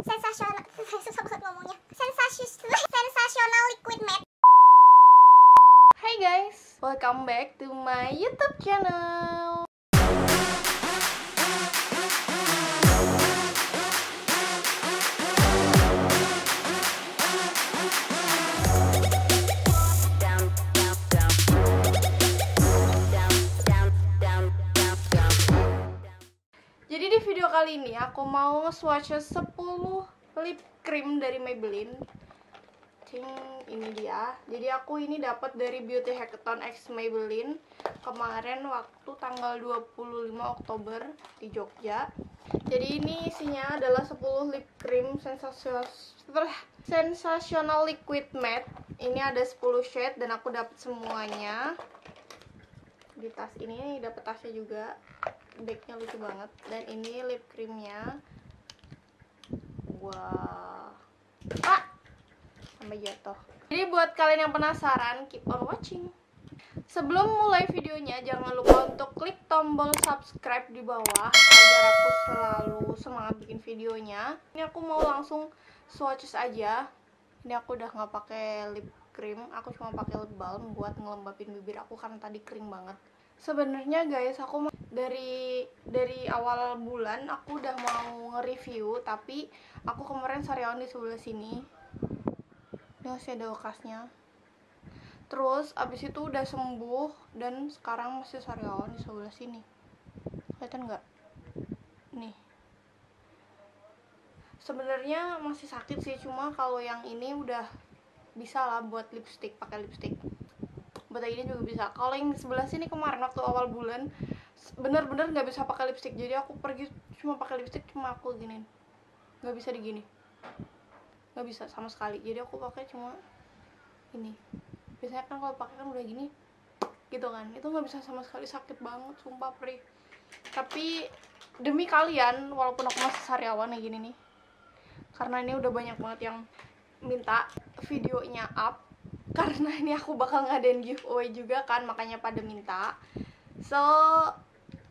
sensasional susah banget ngomongnya sensasional sensasional liquid matte Hai guys, welcome back to my YouTube channel. Aku mau nge-swatch 10 lip cream dari Maybelline. Cing, ini dia. Jadi aku ini dapat dari Beauty Hackathon X Maybelline kemarin waktu tanggal 25 Oktober di Jogja. Jadi ini isinya adalah 10 lip cream sensasional liquid matte. Ini ada 10 shade dan aku dapat semuanya. Di tas ini dapat tasnya juga. Bagnya lucu banget dan ini lip creamnya. Wah. Ah! sampai jatuh. Jadi buat kalian yang penasaran, keep on watching. Sebelum mulai videonya, jangan lupa untuk klik tombol subscribe di bawah agar aku selalu semangat bikin videonya. Ini aku mau langsung swatches aja. Ini aku udah nggak pakai lip cream, aku cuma pakai lip balm buat ngelembapin bibir aku karena tadi kering banget. Sebenarnya guys, aku mau- dari dari awal bulan aku udah mau nge-review, tapi aku kemarin sariawan di sebelah sini. Ini masih ada bekasnya. Terus abis itu udah sembuh dan sekarang masih sariawan di sebelah sini. Kelihatan nggak? Nih. Sebenarnya masih sakit sih cuma kalau yang ini udah bisa lah buat lipstick pakai lipstick. Buat ini juga bisa. Kalau yang di sebelah sini kemarin waktu awal bulan bener-bener nggak bisa pakai lipstick. Jadi aku pergi cuma pakai lipstick cuma aku giniin. Nggak bisa digini. Nggak bisa sama sekali. Jadi aku pakai cuma ini. Biasanya kan kalau pakai kan udah gini gitu kan. Itu nggak bisa sama sekali. Sakit banget sumpah perih tapi demi kalian walaupun aku masih sariawan kayak gini nih karena ini udah banyak banget yang minta videonya up karena ini aku bakal ngadain giveaway juga kan makanya pada minta. So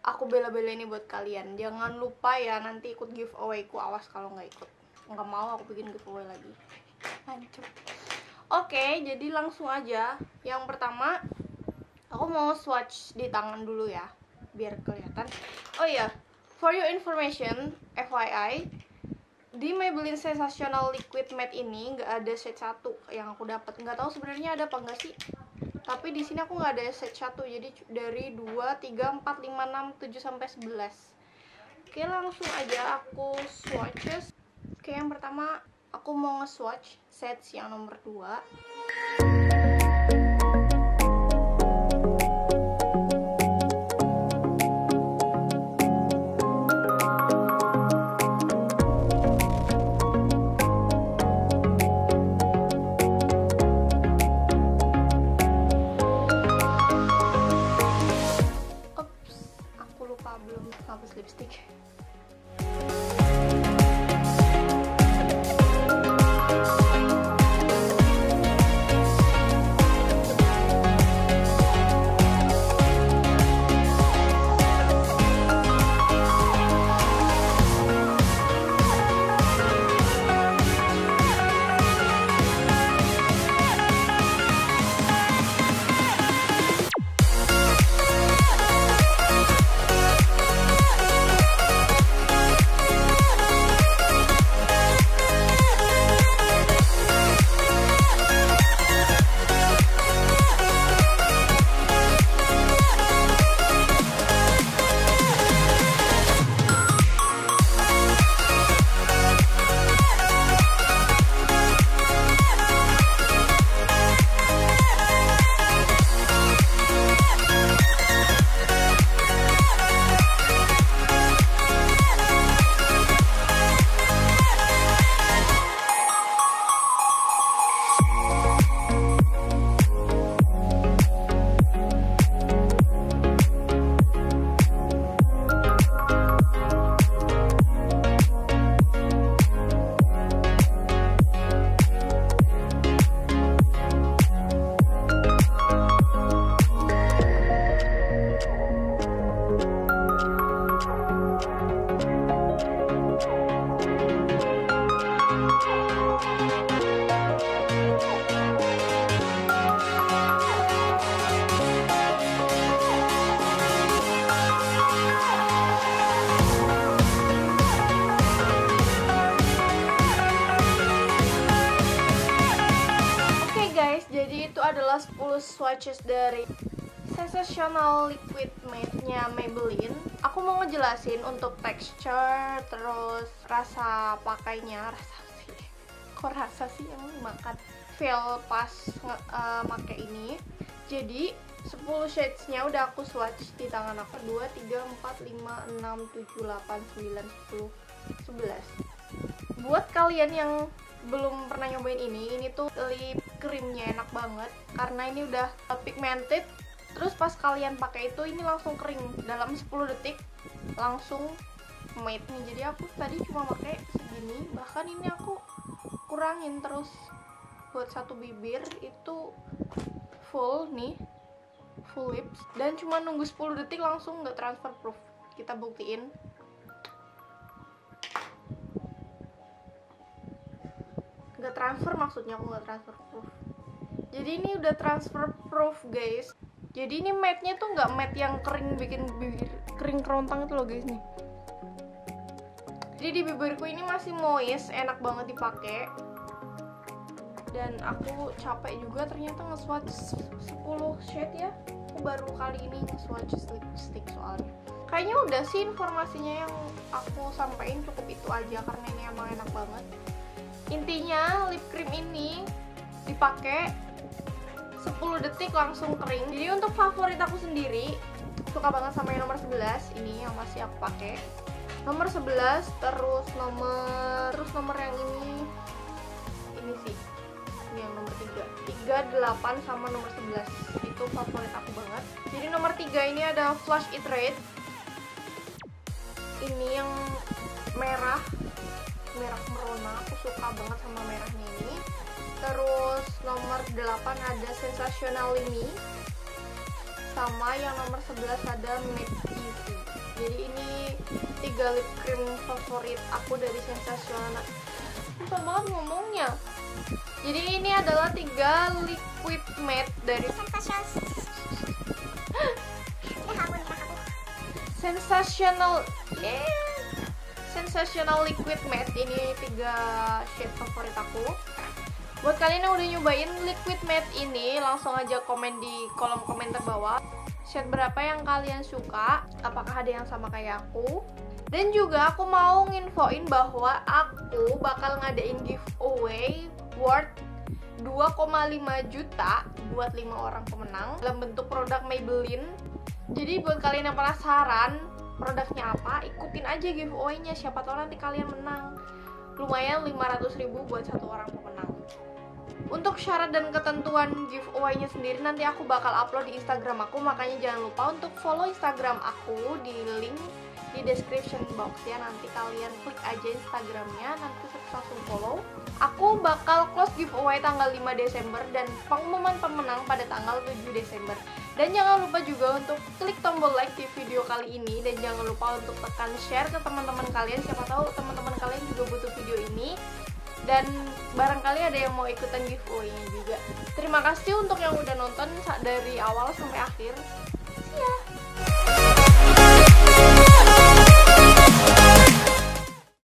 aku bela-bela ini buat kalian. Jangan lupa ya nanti ikut giveawayku awas kalau nggak ikut. Nggak mau aku bikin giveaway lagi. Hancur. Oke jadi langsung aja. Yang pertama aku mau swatch di tangan dulu ya biar kelihatan. Oh iya for your information FYI di Maybelline Sensational Liquid Matte ini nggak ada set satu yang aku dapat. Nggak tahu sebenarnya ada apa enggak sih tapi di sini aku nggak ada set satu jadi cu- dari 2, 3, 4, 5, 6, 7 sampai 11 oke langsung aja aku swatches. Oke, yang pertama aku mau nge-swatch sets yang nomor 2 adalah 10 swatches dari Sensational Liquid Matte-nya Maybelline. Aku mau ngejelasin untuk texture, terus rasa pakainya, rasa sih. Kok rasa sih yang makan feel pas uh, make ini. Jadi 10 shades-nya udah aku swatch di tangan aku 2, 3, 4, 5, 6, 7, 8, 9, 10, 11 Buat kalian yang belum pernah nyobain ini, ini tuh lip creamnya enak banget Karena ini udah pigmented Terus pas kalian pakai itu ini langsung kering Dalam 10 detik langsung matte nih Jadi aku tadi cuma pakai segini Bahkan ini aku kurangin terus buat satu bibir itu full nih full lips. Dan cuma nunggu 10 detik langsung nggak transfer proof. Kita buktiin nggak transfer maksudnya aku nggak transfer proof. Jadi ini udah transfer proof guys. Jadi ini matte nya tuh nggak matte yang kering bikin bibir kering kerontang itu loh guys nih. Jadi di bibirku ini masih moist enak banget dipakai. Dan aku capek juga ternyata nge-swatch 10 shade ya. Aku baru kali ini nge-swatch lipstick soalnya. Kayaknya udah sih informasinya yang aku sampaikan cukup itu aja karena ini emang enak banget intinya lip cream ini dipakai 10 detik langsung kering. Jadi untuk favorit aku sendiri suka banget sama yang nomor 11 ini yang masih aku pakai. Nomor 11 terus nomor terus nomor yang ini. Ini sih. Ini yang nomor 3 3, 8 sama nomor 11 itu favorit aku banget. Jadi nomor 3 ini ada Flush It Red. Ini yang merah merah merona aku suka banget sama merahnya ini. Terus nomor 8 ada Sensational ini. Sama yang nomor 11 ada Make Easy jadi ini tiga lip cream favorit aku dari Sensational susah banget ngomongnya. Jadi ini adalah tiga liquid matte dari Sensational yeah. Sensational liquid matte ini tiga shade favorit aku. Buat kalian yang udah nyobain liquid matte ini, langsung aja komen di kolom komentar bawah. Shade berapa yang kalian suka? Apakah ada yang sama kayak aku? Dan juga aku mau nginfoin bahwa aku bakal ngadain giveaway worth 2,5 juta buat 5 orang pemenang dalam bentuk produk Maybelline. Jadi buat kalian yang penasaran produknya apa, ikutin aja giveaway-nya. Siapa tahu nanti kalian menang. Lumayan 500 ribu buat satu orang pemenang. Untuk syarat dan ketentuan giveaway-nya sendiri nanti aku bakal upload di Instagram aku, makanya jangan lupa untuk follow Instagram aku di link di description box ya nanti kalian klik aja instagramnya nanti langsung follow aku bakal close giveaway tanggal 5 Desember dan pengumuman pemenang pada tanggal 7 Desember dan jangan lupa juga untuk klik tombol like di video kali ini. Dan jangan lupa untuk tekan share ke teman-teman kalian. Siapa tahu teman-teman kalian juga butuh video ini. Dan barangkali ada yang mau ikutan giveaway juga. Terima kasih untuk yang udah nonton dari awal sampai akhir